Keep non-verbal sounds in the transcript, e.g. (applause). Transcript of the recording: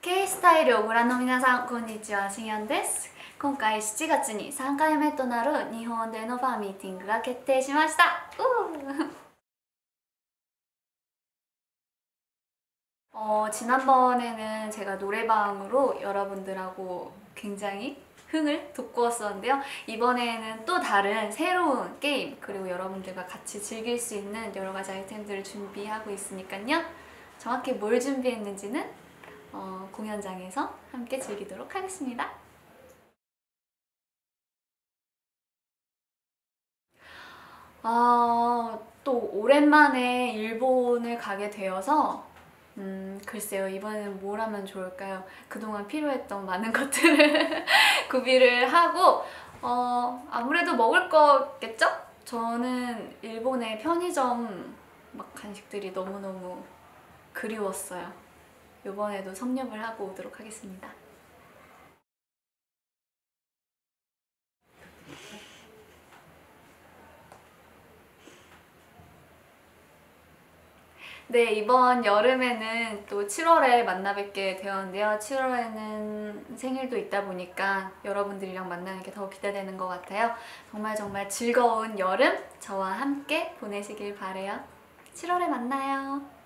K スタイルをご覧の皆さんこんにちはしんやんです今回7月に3回目となる日本でのファンミーティングが決定しましたうー 어, 지난번에는 제가 노래방으로 여러분들하고 굉장히 흥을 돋구었었는데요. 이번에는 또 다른 새로운 게임 그리고 여러분들과 같이 즐길 수 있는 여러 가지 아이템들을 준비하고 있으니까요. 정확히 뭘 준비했는지는 어, 공연장에서 함께 즐기도록 하겠습니다. 아, 또 오랜만에 일본을 가게 되어서 음, 글쎄요. 이번에는 뭘 하면 좋을까요? 그동안 필요했던 많은 (laughs) 것들을 구비를 하고 어, 아무래도 먹을 거겠죠? 저는 일본의 편의점 막 간식들이 너무너무 그리웠어요. 이번에도 섭렵을 하고 오도록 하겠습니다. 네, 이번 여름에는 또 7월에 만나 뵙게 되었는데요. 7월에는 생일도 있다 보니까 여러분들이랑 만나는 게 더 기대되는 것 같아요. 정말 정말 즐거운 여름 저와 함께 보내시길 바래요. 7월에 만나요.